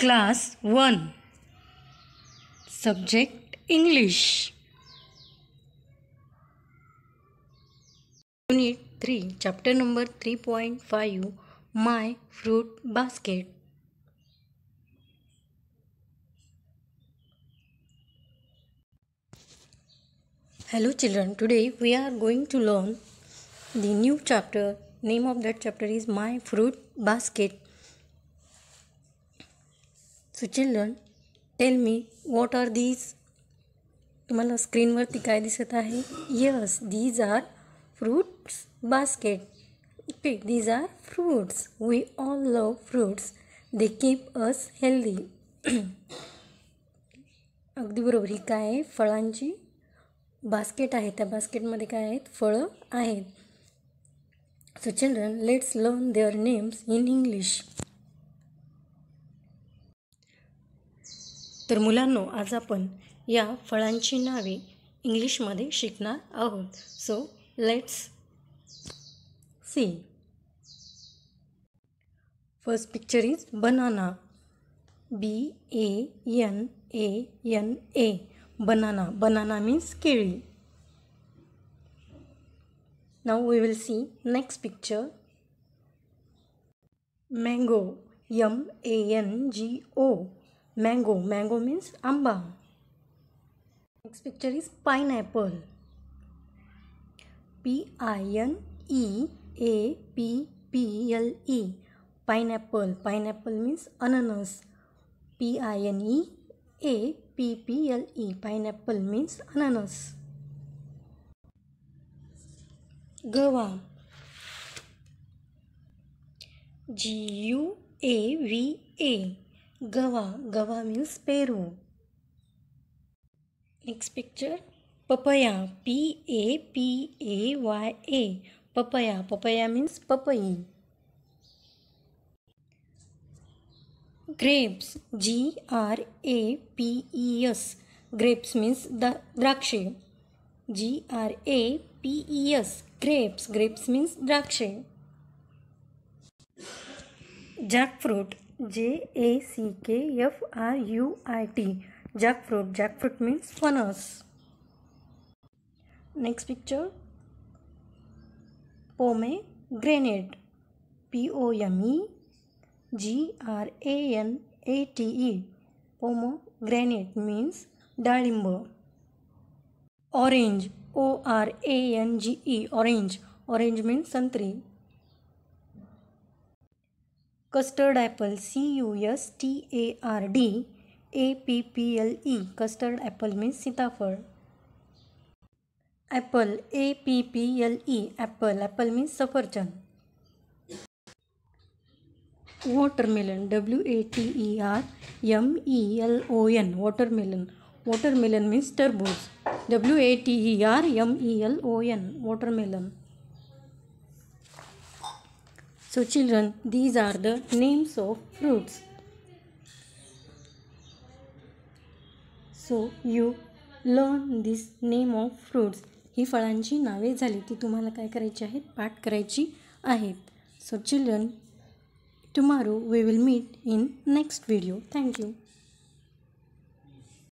Class 1 Subject English Unit 3 Chapter number 3.5 My Fruit Basket Hello children, today we are going to learn the new chapter. Name of that chapter is My Fruit Basket. So children tell me what are these तुम्हाला स्क्रीनवरती काय दिसत आहे? Yes these are fruits basket okay these are fruits we all love fruits they keep us healthy अगदी बरोबर. ही काय आहे? फळांची बास्केट आहे. त्या बास्केटमध्ये काय आहेत? फळं आहेत. So children let's learn their names in English तर मुलांनो आज आपण या फळांची नावे इंग्लिशमध्ये शिकणार आहोत. So let's see first picture is banana B A N A N A banana banana means केळी नाव we will see next picture mango M A N G O mango mango means amba next picture is pineapple p i n e a p p l e pineapple pineapple means ananas p i n e a p p l e pineapple means ananas गवा G U A V A guava guava means Peru next picture papaya P A P A Y A papaya papaya means पपई grapes G R A P E S grapes means the द्राक्षे G R A P E S grapes grapes means द्राक्षे jackfruit J A C K F R U I T jackfruit jackfruit means फनस next picture pomegranate P O M E G R A N A T E पोमो ग्रॅनेट means डाळिंब orange O R A N G E orange orange means संत्री custard apple C U S T A R D A P P L E custard apple means सीताफळ apple A P P L E apple apple means सफरचंद watermelon W A T E R M E L O N watermelon watermelon means टरबूज W A T E R M E L O N watermelon so children these are the names of fruits so you learn this name of fruits ही फळांची नावे झाली ती तुम्हाला काय करायची आहेत पाठ करायची आहेत so children tomorrow we will meet in next video thank you